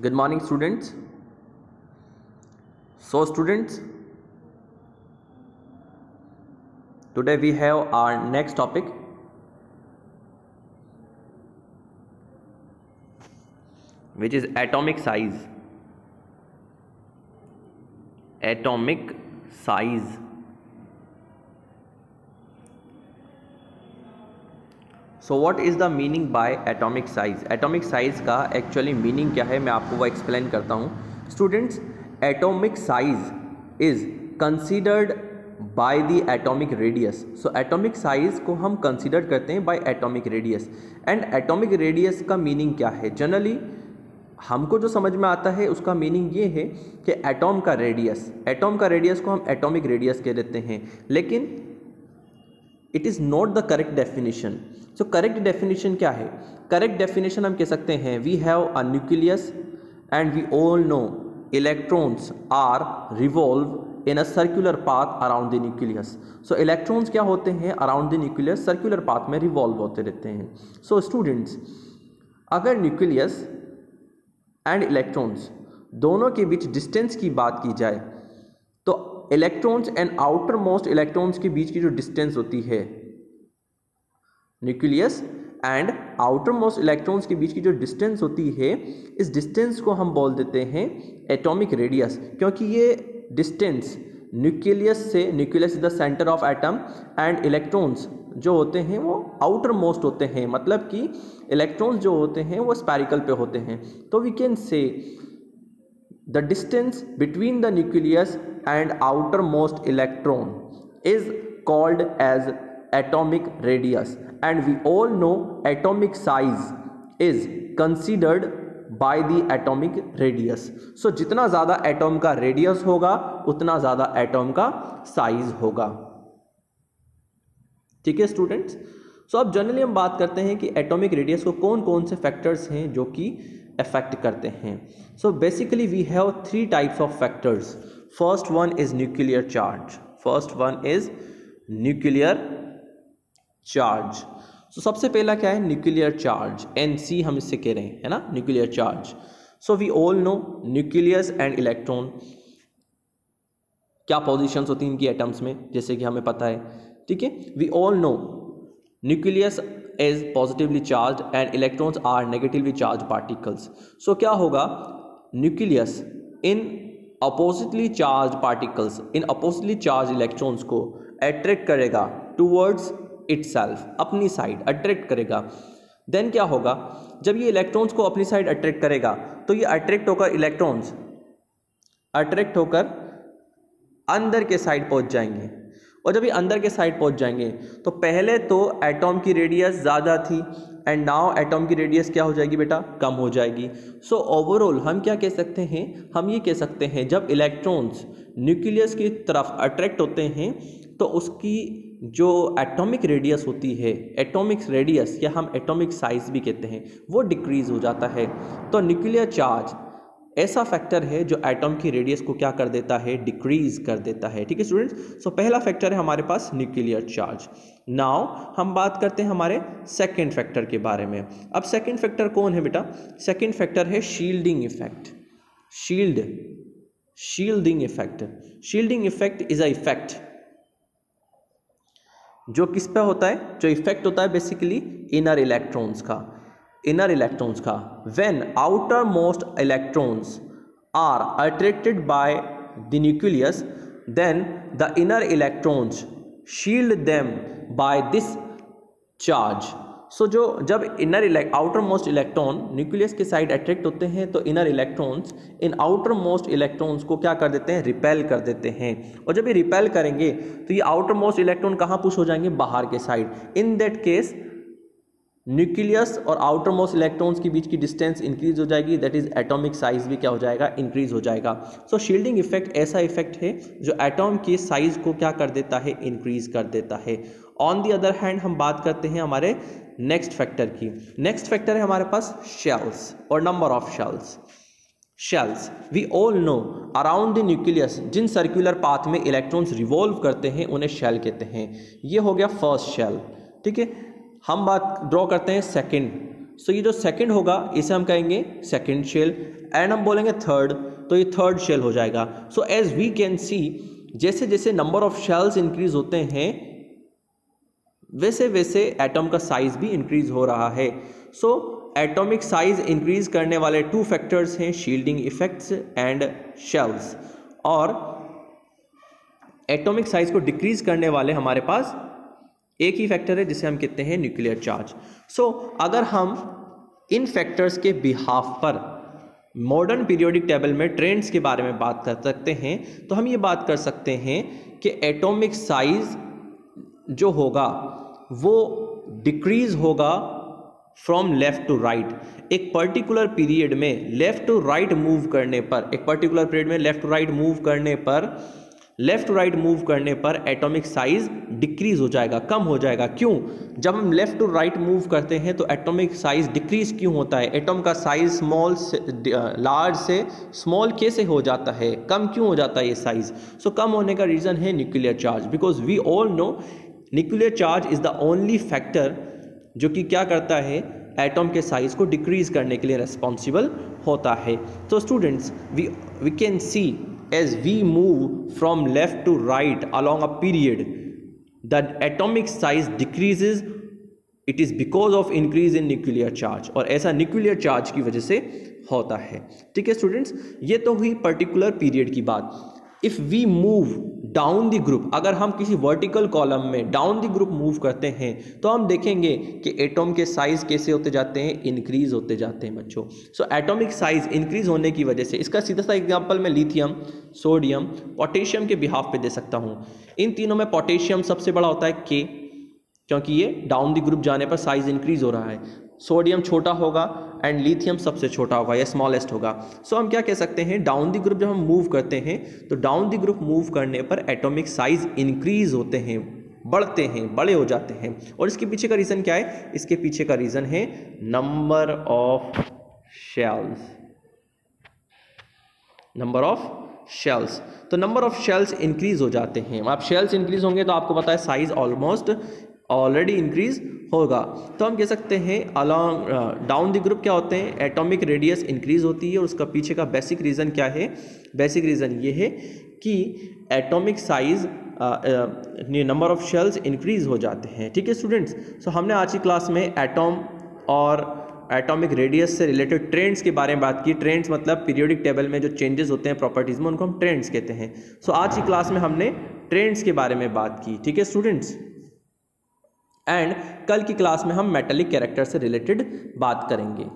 good morning students. So students today we have our next topic. Which is atomic size. Atomic size so what is the meaning by atomic size atomic size का actually meaning क्या है? मैं आपको वो explain करता हूँ। Students atomic size is considered by the atomic radius so atomic size को हम कंसिडर करते हैं by atomic radius and atomic radius का मीनिंग क्या है? जनरली हमको जो समझ में आता है, उसका मीनिंग ये है कि एटॉम का रेडियस एटॉम का रेडियस को हम एटॉमिक रेडियस कह देते हैं। लेकिन it is not the correct definition so correct definition क्या है? करेक्ट डेफिनेशन हम कह सकते हैं we have a nucleus and we all know electrons are revolve in a circular path around the nucleus so electrons क्या होते हैं? Around the nucleus circular path में रिवॉल्व होते रहते हैं। सो so, स्टूडेंट्स अगर न्यूक्लियस एंड इलेक्ट्रॉन्स दोनों के बीच डिस्टेंस की बात की जाए तो electrons and outermost electrons के बीच की जो डिस्टेंस होती है nucleus and outermost electrons के बीच की जो डिस्टेंस होती है, इस डिस्टेंस को हम बोल देते हैं एटॉमिक रेडियस, क्योंकि ये डिस्टेंस न्यूक्लियस से, nucleus is the centre of atom and electrons जो होते हैं वो आउटर मोस्ट होते हैं मतलब कि इलेक्ट्रॉन्स जो होते हैं वो स्पैरिकल पे होते हैं। तो we can say the distance between the nucleus and outermost electron is called as atomic radius and we all know atomic size is considered by the atomic radius. So, जितना ज़्यादा एटॉम का radius होगा, उतना ज़्यादा atom का size होगा। ठीक है स्टूडेंट्स सो अब जनरली हम बात करते हैं कि एटॉमिक रेडियस को कौन कौन से फैक्टर्स हैं जो कि अफेक्ट करते हैं। So basically we have three types of factors first one is nuclear charge first one is nuclear charge. So so, सबसे पहला क्या है? न्यूक्लियर चार्ज एन सी हम इससे कह रहे हैं है ना? Nuclear charge so we all know nucleus and electron क्या पोजिशन होती हैं इनकी एटम्स में? जैसे कि हमें पता है ठीक है? We all know nucleus is positively charge and electrons are negatively charge particles so क्या होगा? Nucleus in oppositely charge particles in oppositely charge electrons को अट्रैक्ट करेगा टूवर्ड्स इट अपनी साइड अट्रैक्ट करेगा। देन क्या होगा? जब ये इलेक्ट्रॉन्स को अपनी साइड अट्रैक्ट करेगा तो ये अट्रैक्ट होकर इलेक्ट्रॉन्स अट्रैक्ट होकर अंदर के साइड पहुँच जाएँगे। और जब ये अंदर के साइड पहुँच जाएँगे तो पहले तो एटॉम की रेडियस ज़्यादा थी एंड नाउ एटॉम की रेडियस क्या हो जाएगी बेटा? कम हो जाएगी। सो so, ओवरऑल हम क्या कह सकते हैं? हम ये कह सकते हैं जब इलेक्ट्रॉन्स न्यूक्लियस की तरफ़ अट्रैक्ट होते हैं तो उसकी जो एटॉमिक रेडियस होती है एटॉमिक रेडियस या हम एटॉमिक साइज़ भी कहते हैं, वो डिक्रीज़ हो जाता है। तो न्यूक्लियर चार्ज ऐसा फैक्टर है जो एटम की रेडियस को क्या कर देता है? डिक्रीज कर देता है। ठीक है स्टूडेंट्स सो पहला फैक्टर है हमारे पास न्यूक्लियर चार्ज नाउ हम बात करते हैं हमारे सेकेंड फैक्टर के बारे में। अब सेकेंड फैक्टर कौन है बेटा? सेकेंड फैक्टर है shielding effect shield shielding effect shielding effect is a effect जो किस पे होता है? जो इफ़ेक्ट होता है बेसिकली इनर इलेक्ट्रॉन्स का। इनर इलेक्ट्रॉन्स का। When outermost electrons are attracted by the nucleus then the inner electrons shield them by this charge so so, जो जब inner outermost electron nucleus के साइड अट्रैक्ट होते हैं तो inner electrons इन outermost electrons को क्या कर देते हैं? रिपेल कर देते हैं। और जब ये रिपेल करेंगे तो ये आउटर मोस्ट इलेक्ट्रॉन कहाँ पुश हो जाएँगे? बाहर के side in that case nucleus और आउटर मोस्ट इलेक्ट्रॉन्स के बीच की डिस्टेंस इंक्रीज हो जाएगी। दैट इज़ एटॉमिक साइज़ भी क्या हो जाएगा? इंक्रीज हो जाएगा। सो शील्डिंग इफ़ेक्ट ऐसा इफ़ेक्ट है जो एटॉम के साइज़ को क्या कर देता है? इंक्रीज कर देता है। ऑन दी अदर हैंड हम बात करते हैं हमारे नेक्स्ट फैक्टर की। नेक्स्ट फैक्टर है हमारे पास शेल्स और number of shells shells we all know around the nucleus Jin circular path में इलेक्ट्रॉन्स रिवॉल्व करते हैं, उन्हें शेल कहते हैं। ये हो गया फ़र्स्ट शेल ठीक है? हम बात ड्रॉ करते हैं सेकंड सो so ये जो सेकंड होगा, इसे हम कहेंगे सेकंड शेल एंड हम बोलेंगे थर्ड तो ये थर्ड शेल हो जाएगा। So as we can see जैसे जैसे नंबर ऑफ़ शेल्स इंक्रीज होते हैं वैसे वैसे एटम का साइज़ भी इंक्रीज हो रहा है। सो एटॉमिक साइज़ इंक्रीज करने वाले टू फैक्टर्स हैं शील्डिंग इफेक्ट्स एंड शेल्स और एटॉमिक साइज़ को डिक्रीज करने वाले हमारे पास एक ही फैक्टर है, जिसे हम कहते हैं न्यूक्लियर चार्ज सो अगर हम इन फैक्टर्स के बिहाफ पर मॉडर्न पीरियोडिक टेबल में ट्रेंड्स के बारे में बात कर सकते हैं तो हम ये बात कर सकते हैं कि एटॉमिक साइज़ जो होगा वो डिक्रीज होगा फ्रॉम लेफ़्ट टू राइट एक पर्टिकुलर पीरियड में लेफ़्ट टू राइट मूव करने पर एक पर्टिकुलर पीरियड में लेफ़्ट टू राइट मूव करने पर लेफ़्ट टू राइट मूव करने पर एटॉमिक साइज़ डिक्रीज हो जाएगा कम हो जाएगा। क्यों? जब हम लेफ़्ट टू राइट मूव करते हैं तो एटॉमिक साइज़ डिक्रीज क्यों होता है? एटॉम का साइज़ स्मॉल से लार्ज से स्मॉल कैसे हो जाता है। कम क्यों हो जाता है ये साइज़ सो so, कम होने का रीज़न है nuclear charge because we all know nuclear charge is the only factor जो कि क्या करता है? एटम के साइज़ को डिक्रीज करने के लिए रेस्पॉन्सिबल होता है। तो students we we can see as we move from left to right along a period the atomic size decreases it is because of increase in nuclear charge और ऐसा न्यूक्लियर चार्ज की वजह से होता है। ठीक है स्टूडेंट्स ये तो हुई पर्टिकुलर पीरियड की बात। If we move down the group अगर हम किसी वर्टिकल कॉलम में डाउन द ग्रुप मूव करते हैं तो हम देखेंगे कि एटॉम के साइज़ कैसे होते जाते हैं? इंक्रीज होते जाते हैं बच्चों। सो एटॉमिक साइज़ इंक्रीज होने की वजह से, इसका सीधा सा एग्जांपल मैं लिथियम सोडियम पोटेशियम के बिहाफ पे दे सकता हूँ। इन तीनों में पोटेशियम सबसे बड़ा होता है के क्योंकि ये डाउन द ग्रुप जाने पर साइज़ इंक्रीज हो रहा है। सोडियम छोटा होगा एंड लिथियम सबसे छोटा होगा या स्मॉलेस्ट होगा। सो so, हम क्या कह सकते हैं? डाउन दी ग्रुप जब हम मूव करते हैं तो डाउन दी ग्रुप मूव करने पर एटॉमिक साइज़ इंक्रीज होते हैं बढ़ते हैं बड़े हो जाते हैं। और इसके पीछे का रीज़न क्या है? इसके पीछे का रीज़न है number of shells number of shells तो नंबर ऑफ़ शेल्स इंक्रीज हो जाते हैं। आप शेल्स इंक्रीज होंगे तो आपको पता है साइज़ ऑलमोस्ट ऑलरेडी इंक्रीज होगा। तो हम कह सकते हैं अलॉन्ग डाउन द ग्रुप क्या होते हैं? एटॉमिक रेडियस इंक्रीज होती है और उसका पीछे का बेसिक रीज़न क्या है? बेसिक रीज़न ये है कि atomic size number of shells increase हो जाते हैं। ठीक है स्टूडेंट्स सो हमने आज की क्लास में एटॉम और एटॉमिक रेडियस से रिलेटेड ट्रेंड्स के बारे में बात की। ट्रेंड्स मतलब पीरियोडिक टेबल में जो चेंजेस होते हैं प्रॉपर्टीज़ में उनको हम ट्रेंड्स कहते हैं। सो so, आज की क्लास में हमने ट्रेंड्स के बारे में बात की। ठीक है स्टूडेंट्स एंड कल की क्लास में हम मेटेलिक कैरेक्टर से रिलेटेड बात करेंगे।